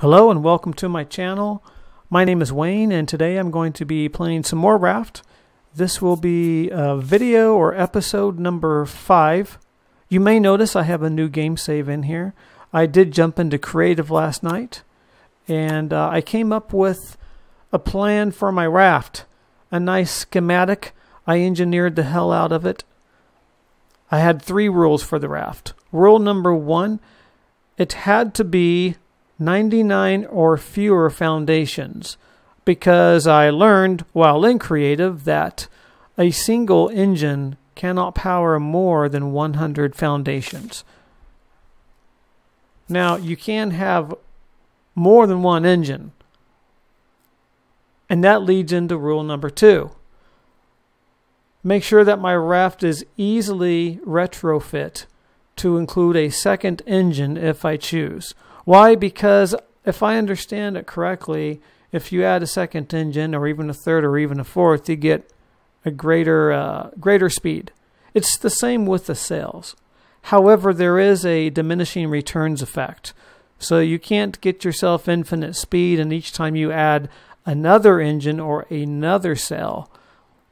Hello and welcome to my channel. My name is Wayne and today I'm going to be playing some more Raft. This will be uh, video or episode number 5. You may notice I have a new game save in here. I did jump into creative last night and uh, I came up with a plan for my raft. A nice schematic. I engineered the hell out of it. I had three rules for the raft. Rule number one, it had to be 99 or fewer foundations because I learned while in creative that a single engine cannot power more than 100 foundations. Now, you can have more than one engine, and that leads into rule number two. Make sure that my raft is easily retrofit to include a second engine if I choose. Why? Because if I understand it correctly, if you add a second engine or even a third or even a fourth, you get a greater uh, greater speed. It's the same with the sails. However, there is a diminishing returns effect. So you can't get yourself infinite speed, and each time you add another engine or another sail,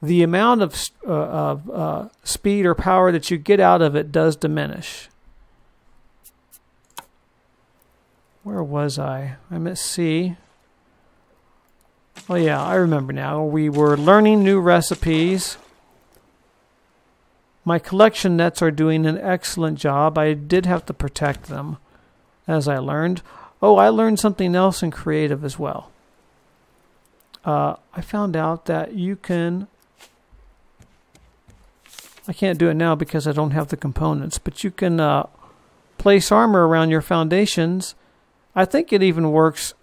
the amount of, uh, of uh, speed or power that you get out of it does diminish. Where was I? I'm at C. Oh yeah, I remember now. We were learning new recipes. My collection nets are doing an excellent job. I did have to protect them as I learned. Oh, I learned something else in creative as well. Uh, I found out that you can. I can't do it now because I don't have the components, but you can uh, place armor around your foundations I think it even works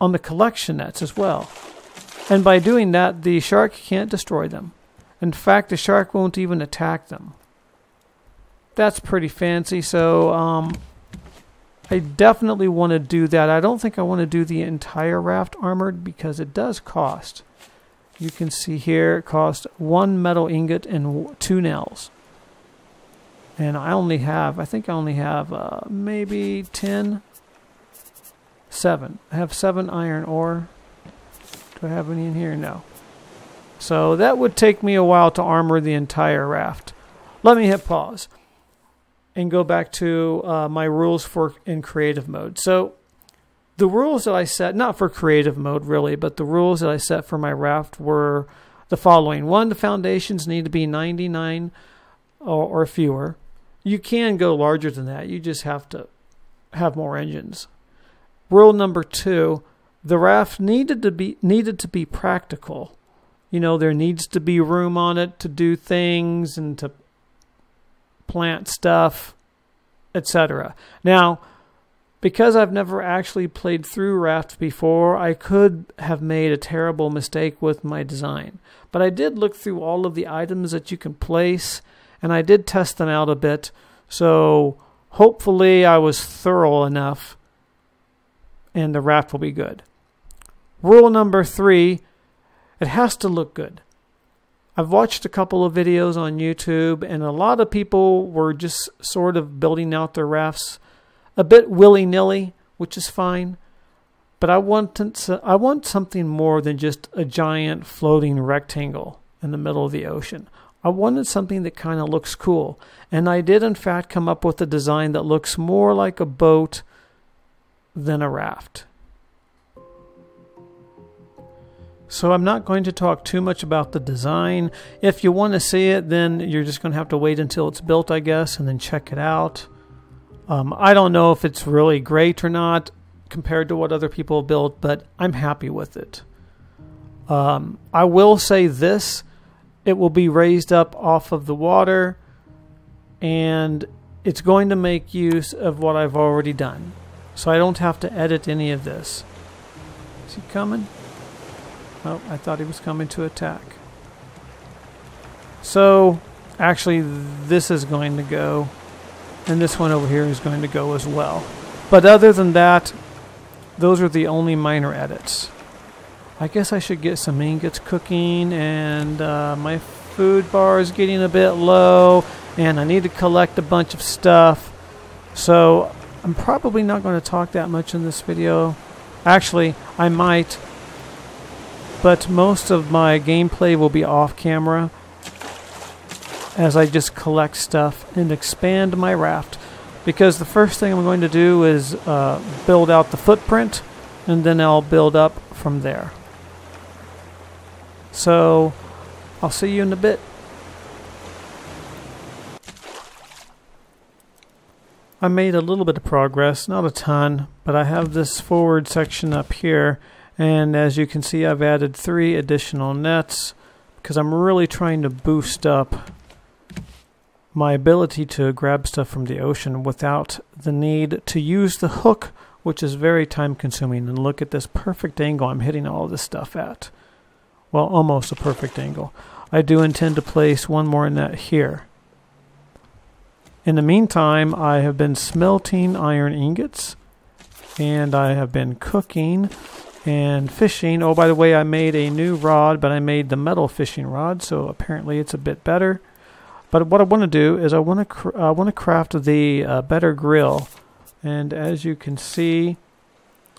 on the collection nets as well. And by doing that, the shark can't destroy them. In fact, the shark won't even attack them. That's pretty fancy, so um, I definitely want to do that. I don't think I want to do the entire raft armored because it does cost. You can see here it costs one metal ingot and two nails and I only have, I think I only have uh, maybe 10, 7. I have 7 iron ore. Do I have any in here? No. So that would take me a while to armor the entire raft. Let me hit pause and go back to uh, my rules for in creative mode. So the rules that I set, not for creative mode really, but the rules that I set for my raft were the following. One, the foundations need to be 99 or, or fewer. You can go larger than that. You just have to have more engines. Rule number two, the raft needed to be needed to be practical. You know, there needs to be room on it to do things and to plant stuff, etc. Now, because I've never actually played through Raft before, I could have made a terrible mistake with my design. But I did look through all of the items that you can place and I did test them out a bit. So hopefully I was thorough enough and the raft will be good. Rule number three, it has to look good. I've watched a couple of videos on YouTube and a lot of people were just sort of building out their rafts a bit willy-nilly, which is fine. But I want to, I want something more than just a giant floating rectangle in the middle of the ocean. I wanted something that kind of looks cool. And I did, in fact, come up with a design that looks more like a boat than a raft. So I'm not going to talk too much about the design. If you want to see it, then you're just going to have to wait until it's built, I guess, and then check it out. Um, I don't know if it's really great or not compared to what other people have built, but I'm happy with it. Um, I will say this it will be raised up off of the water and it's going to make use of what I've already done. So I don't have to edit any of this. Is he coming? Oh, I thought he was coming to attack. So, actually, this is going to go, and this one over here is going to go as well. But other than that, those are the only minor edits. I guess I should get some ingots cooking and uh, my food bar is getting a bit low and I need to collect a bunch of stuff. So I'm probably not going to talk that much in this video. Actually, I might, but most of my gameplay will be off camera as I just collect stuff and expand my raft. Because the first thing I'm going to do is uh, build out the footprint and then I'll build up from there. So I'll see you in a bit. I made a little bit of progress, not a ton, but I have this forward section up here and as you can see I've added three additional nets because I'm really trying to boost up my ability to grab stuff from the ocean without the need to use the hook which is very time consuming and look at this perfect angle I'm hitting all this stuff at well almost a perfect angle I do intend to place one more net here in the meantime, I have been smelting iron ingots and I have been cooking and fishing. Oh, by the way, I made a new rod, but I made the metal fishing rod, so apparently it's a bit better. But what I want to do is I want to I want to craft the uh, better grill, and as you can see,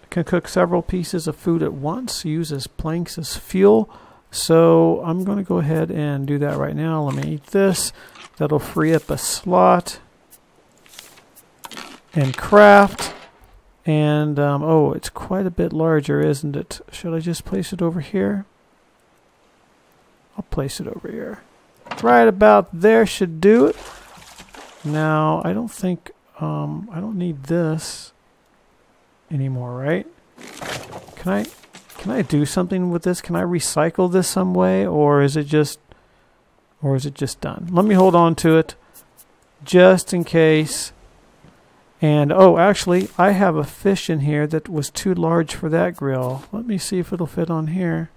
can cook several pieces of food at once. Use as planks as fuel. So I'm going to go ahead and do that right now. Let me eat this. That'll free up a slot and craft. And, um, oh, it's quite a bit larger, isn't it? Should I just place it over here? I'll place it over here. Right about there should do it. Now, I don't think, um, I don't need this anymore, right? Can I, can I do something with this? Can I recycle this some way? Or is it just or is it just done? Let me hold on to it just in case. And oh, actually, I have a fish in here that was too large for that grill. Let me see if it'll fit on here.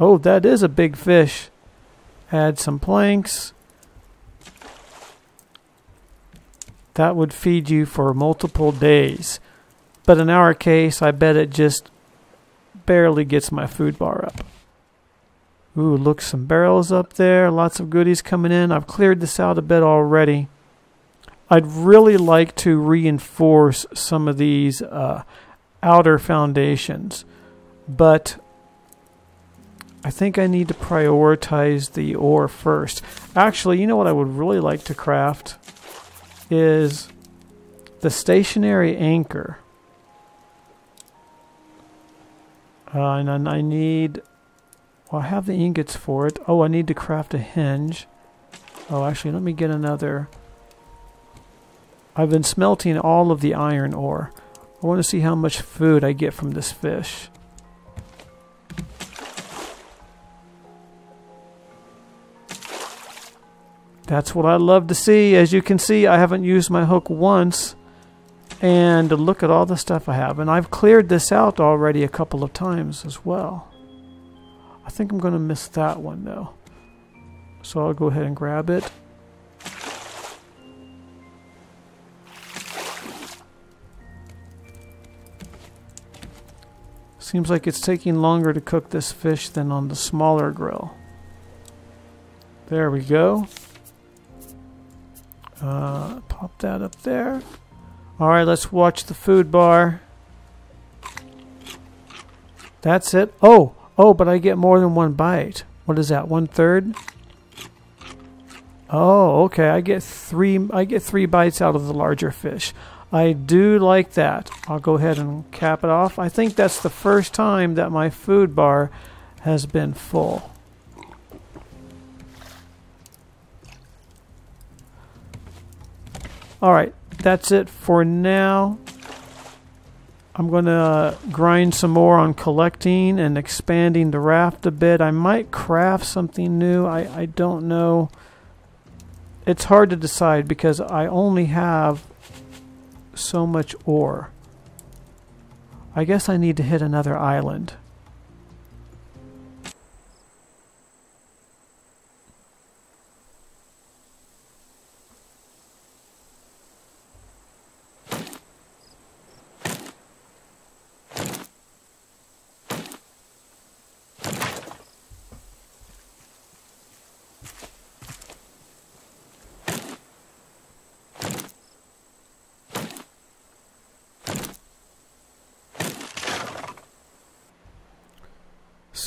Oh, that is a big fish. Add some planks. That would feed you for multiple days. But in our case, I bet it just barely gets my food bar up. Ooh, look, some barrels up there. Lots of goodies coming in. I've cleared this out a bit already. I'd really like to reinforce some of these uh, outer foundations, but I think I need to prioritize the ore first. Actually, you know what I would really like to craft is the stationary anchor. Uh, and I need well, I have the ingots for it. Oh, I need to craft a hinge. Oh, actually, let me get another. I've been smelting all of the iron ore. I want to see how much food I get from this fish. That's what I love to see. As you can see, I haven't used my hook once. And look at all the stuff I have. And I've cleared this out already a couple of times as well. I think I'm going to miss that one though. So I'll go ahead and grab it. Seems like it's taking longer to cook this fish than on the smaller grill. There we go. Uh, pop that up there. Alright, let's watch the food bar. That's it. Oh, Oh, but I get more than one bite. What is that? One third? Oh, okay. I get three. I get three bites out of the larger fish. I do like that. I'll go ahead and cap it off. I think that's the first time that my food bar has been full. All right, that's it for now. I'm going to grind some more on collecting and expanding the raft a bit. I might craft something new. I, I don't know. It's hard to decide because I only have so much ore. I guess I need to hit another island.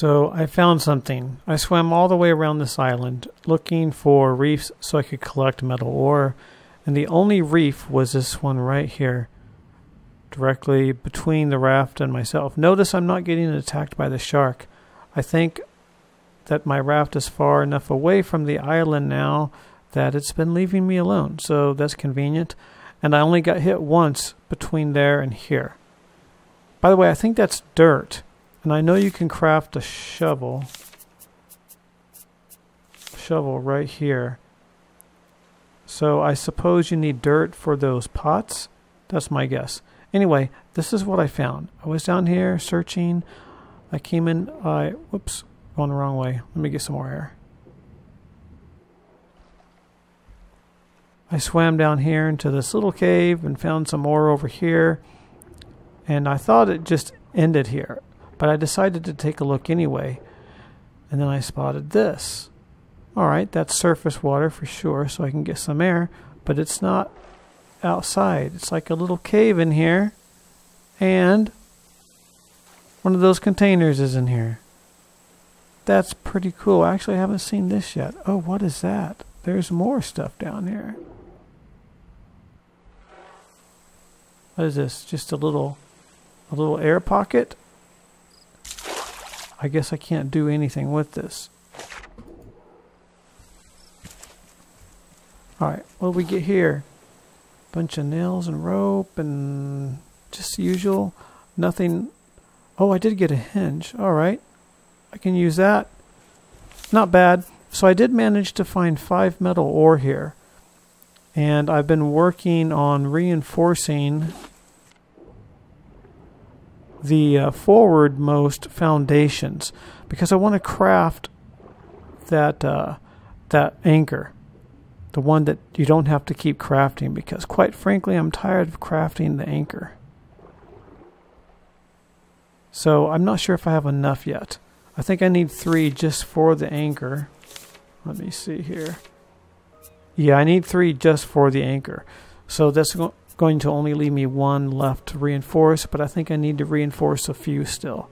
So I found something. I swam all the way around this island looking for reefs so I could collect metal ore, and the only reef was this one right here, directly between the raft and myself. Notice I'm not getting attacked by the shark. I think that my raft is far enough away from the island now that it's been leaving me alone, so that's convenient. And I only got hit once between there and here. By the way, I think that's dirt. And I know you can craft a shovel. Shovel right here. So I suppose you need dirt for those pots. That's my guess. Anyway, this is what I found. I was down here searching. I came in. I whoops, going the wrong way. Let me get some more air. I swam down here into this little cave and found some ore over here. And I thought it just ended here. But I decided to take a look anyway. And then I spotted this. Alright, that's surface water for sure, so I can get some air. But it's not outside. It's like a little cave in here. And one of those containers is in here. That's pretty cool. I actually, I haven't seen this yet. Oh, what is that? There's more stuff down here. What is this? Just a little a little air pocket? I guess I can't do anything with this. Alright, what do we get here? Bunch of nails and rope and just usual. Nothing. Oh, I did get a hinge. Alright. I can use that. Not bad. So I did manage to find five metal ore here. And I've been working on reinforcing the uh, forwardmost foundations because I want to craft that uh, that anchor, the one that you don't have to keep crafting because quite frankly I'm tired of crafting the anchor. So I'm not sure if I have enough yet. I think I need three just for the anchor. Let me see here. Yeah, I need three just for the anchor. So that's going to only leave me one left to reinforce, but I think I need to reinforce a few still.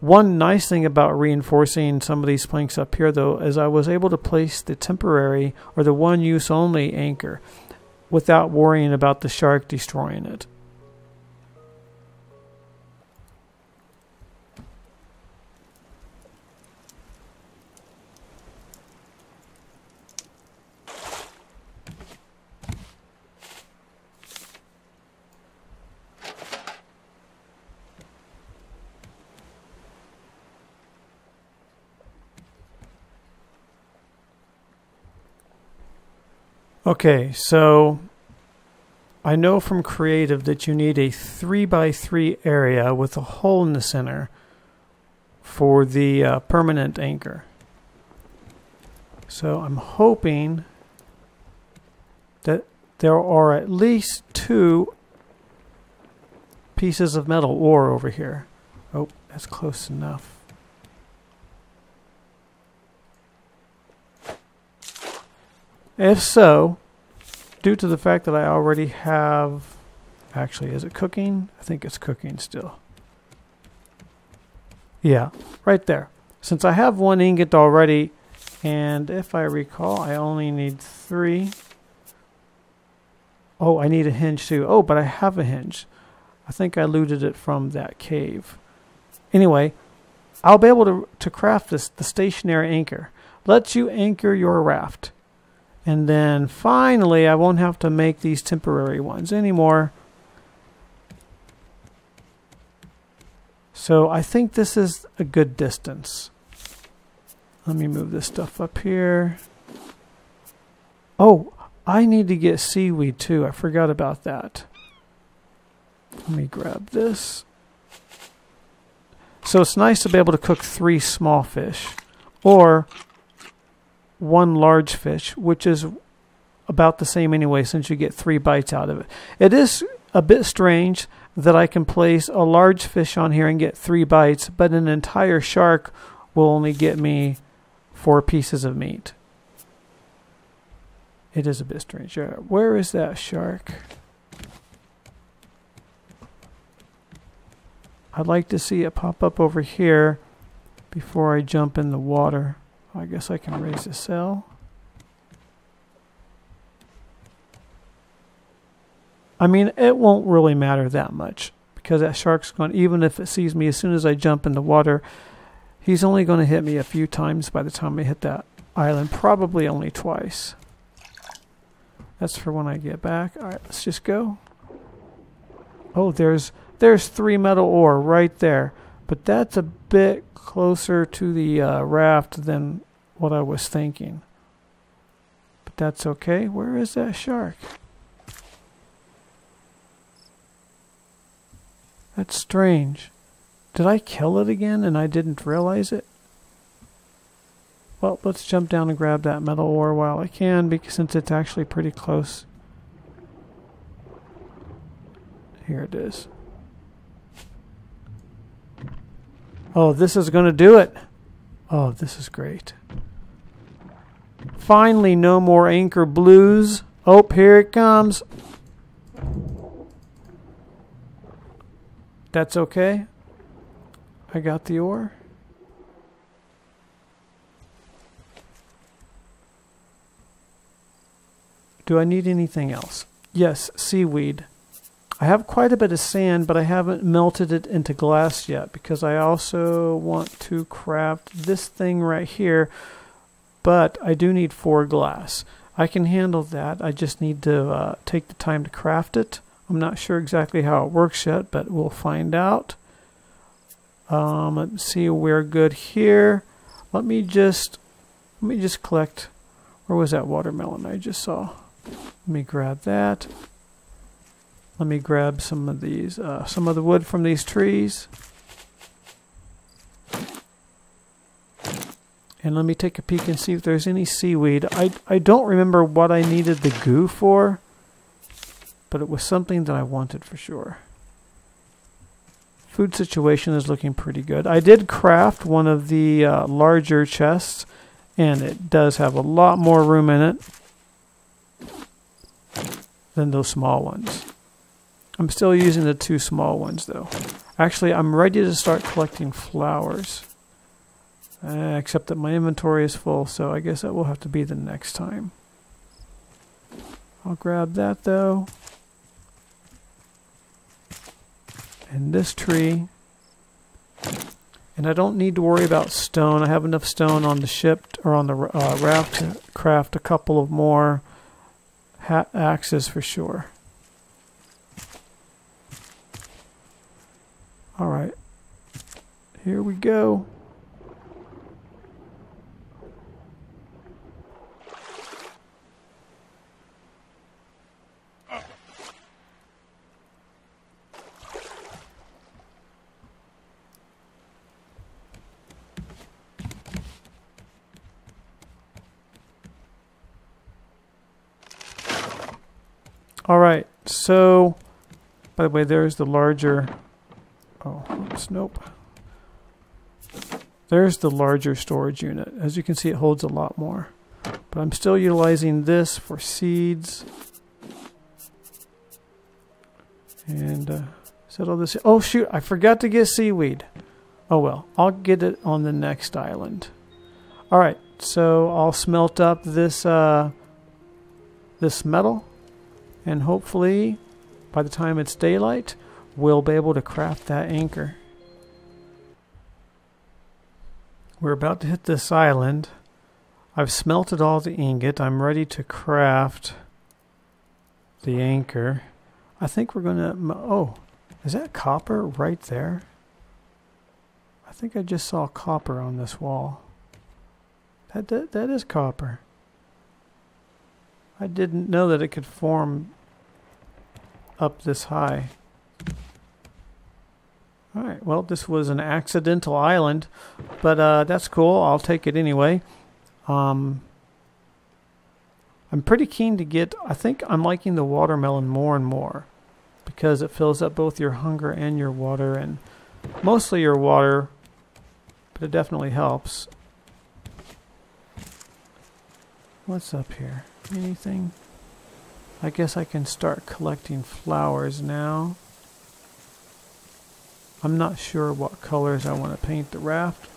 One nice thing about reinforcing some of these planks up here, though, is I was able to place the temporary or the one use only anchor without worrying about the shark destroying it. Okay, so I know from creative that you need a 3 by 3 area with a hole in the center for the uh, permanent anchor. So I'm hoping that there are at least two pieces of metal ore over here. Oh, that's close enough. If so, due to the fact that I already have, actually, is it cooking? I think it's cooking still. Yeah, right there. Since I have one ingot already, and if I recall, I only need three. Oh, I need a hinge too. Oh, but I have a hinge. I think I looted it from that cave. Anyway, I'll be able to, to craft this, the stationary anchor. Lets you anchor your raft. And then finally, I won't have to make these temporary ones anymore. So I think this is a good distance. Let me move this stuff up here. Oh, I need to get seaweed too. I forgot about that. Let me grab this. So it's nice to be able to cook three small fish. Or one large fish, which is about the same anyway since you get three bites out of it. It is a bit strange that I can place a large fish on here and get three bites, but an entire shark will only get me four pieces of meat. It is a bit strange. Where is that shark? I'd like to see it pop up over here before I jump in the water. I guess I can raise the sail. I mean, it won't really matter that much because that shark's going, even if it sees me as soon as I jump in the water, he's only going to hit me a few times by the time I hit that island, probably only twice. That's for when I get back. All right, let's just go. Oh, there's there's three metal ore right there, but that's a bit closer to the uh, raft than what I was thinking. But that's okay. Where is that shark? That's strange. Did I kill it again and I didn't realize it? Well, let's jump down and grab that metal ore while I can, because since it's actually pretty close. Here it is. Oh, this is going to do it. Oh, this is great. Finally, no more anchor blues. Oh, here it comes. That's okay. I got the ore. Do I need anything else? Yes, seaweed. I have quite a bit of sand, but I haven't melted it into glass yet because I also want to craft this thing right here, but I do need four glass. I can handle that. I just need to uh, take the time to craft it. I'm not sure exactly how it works yet, but we'll find out. Um, let's see, we're good here. Let me just let me just collect. Where was that watermelon I just saw? Let me grab that. Let me grab some of these, uh, some of the wood from these trees. And let me take a peek and see if there's any seaweed. I, I don't remember what I needed the goo for, but it was something that I wanted for sure. Food situation is looking pretty good. I did craft one of the uh, larger chests, and it does have a lot more room in it than those small ones. I'm still using the two small ones though. Actually, I'm ready to start collecting flowers. Uh, except that my inventory is full, so I guess that will have to be the next time. I'll grab that though. And this tree. And I don't need to worry about stone. I have enough stone on the ship or on the uh, raft to craft a couple of more axes for sure. All right. Here we go. All right, so, by the way, there's the larger, oh, oops, nope. There's the larger storage unit. As you can see, it holds a lot more. But I'm still utilizing this for seeds. And uh, settle this. Oh, shoot, I forgot to get seaweed. Oh, well, I'll get it on the next island. All right, so I'll smelt up this, uh, this metal and hopefully by the time it's daylight we'll be able to craft that anchor. We're about to hit this island. I've smelted all the ingot. I'm ready to craft the anchor. I think we're going to... Oh, is that copper right there? I think I just saw copper on this wall. That, that, that is copper. I didn't know that it could form up this high. Alright, well, this was an accidental island, but uh, that's cool. I'll take it anyway. Um, I'm pretty keen to get, I think I'm liking the watermelon more and more because it fills up both your hunger and your water, and mostly your water, but it definitely helps. What's up here? Anything? I guess I can start collecting flowers now. I'm not sure what colors I want to paint the raft.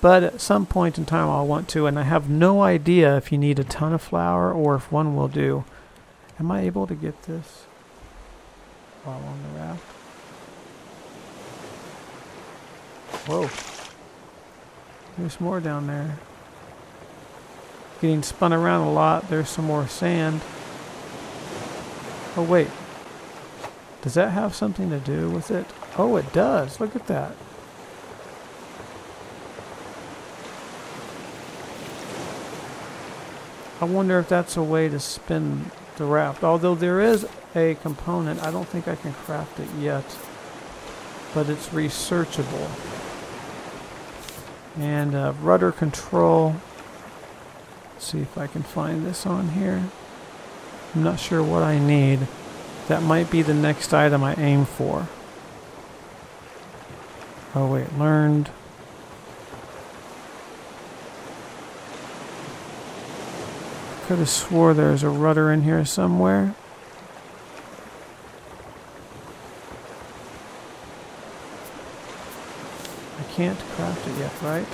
but at some point in time I'll want to, and I have no idea if you need a ton of flower or if one will do. Am I able to get this while on the raft? Whoa. There's more down there. Getting spun around a lot. There's some more sand. Oh, wait. Does that have something to do with it? Oh, it does. Look at that. I wonder if that's a way to spin the raft. Although there is a component, I don't think I can craft it yet. But it's researchable. And uh, rudder control. Let's see if I can find this on here. I'm not sure what I need. That might be the next item I aim for. Oh wait, learned. Could have swore there's a rudder in here somewhere. I can't craft it yet, right?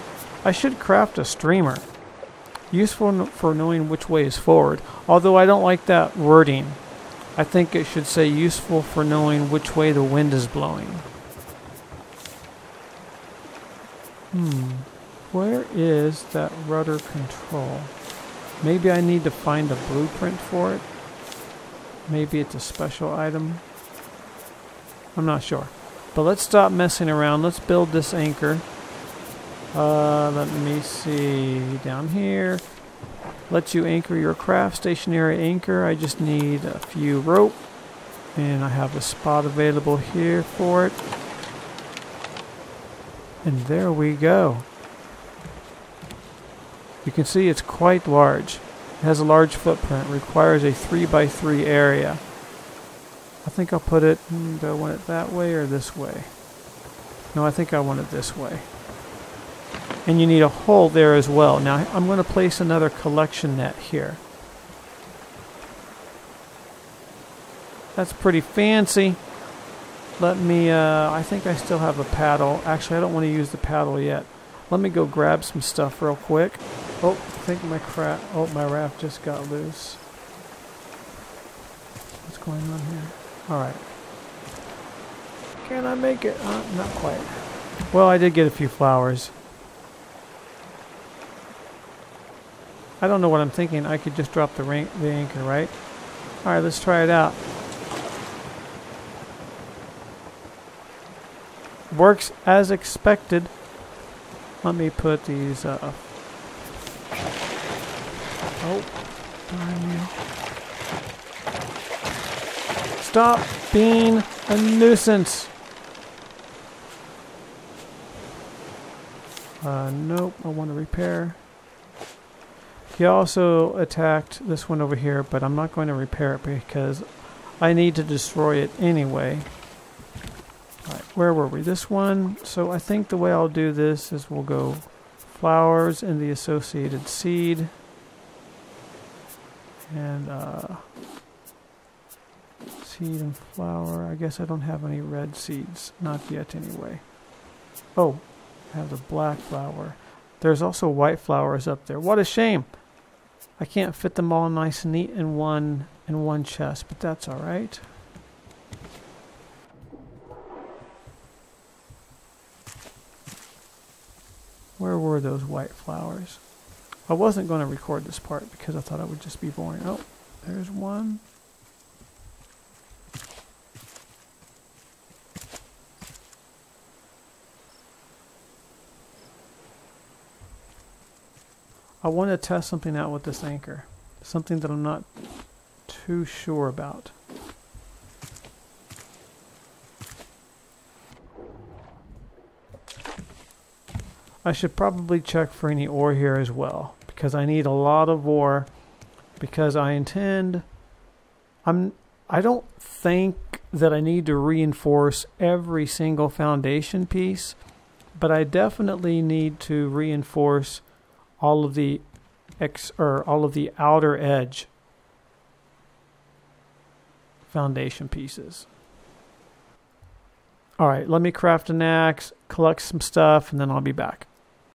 I should craft a streamer. Useful for knowing which way is forward. Although I don't like that wording. I think it should say useful for knowing which way the wind is blowing. Hmm. Where is that rudder control? Maybe I need to find a blueprint for it. Maybe it's a special item. I'm not sure. But let's stop messing around. Let's build this anchor. Uh, let me see. Down here. Let you anchor your craft. Stationary anchor. I just need a few rope. And I have a spot available here for it. And there we go. You can see it's quite large. It has a large footprint. Requires a 3 by 3 area. I think I'll put it... Hmm, do I want it that way or this way? No, I think I want it this way. And you need a hole there as well. Now I'm going to place another collection net here. That's pretty fancy. Let me, uh, I think I still have a paddle. Actually, I don't want to use the paddle yet. Let me go grab some stuff real quick. Oh, I think my crap, oh, my raft just got loose. What's going on here? Alright. Can I make it? Uh, not quite. Well, I did get a few flowers. I don't know what I'm thinking. I could just drop the, rank, the anchor, right? Alright, let's try it out. Works as expected. Let me put these, uh... Oh, darn you. Stop being a nuisance! Uh, nope, I want to repair. He also attacked this one over here, but I'm not going to repair it because I need to destroy it anyway. Right, where were we? This one. So I think the way I'll do this is we'll go flowers and the associated seed. And uh, seed and flower. I guess I don't have any red seeds. Not yet anyway. Oh, I have the black flower. There's also white flowers up there. What a shame. I can't fit them all nice and neat in one in one chest, but that's all right. Where were those white flowers? I wasn't going to record this part because I thought it would just be boring. Oh, there's one. I want to test something out with this anchor. Something that I'm not too sure about. I should probably check for any ore here as well because I need a lot of ore because I intend I'm I don't think that I need to reinforce every single foundation piece but I definitely need to reinforce all of the ex or all of the outer edge foundation pieces. All right, let me craft an axe, collect some stuff, and then I'll be back.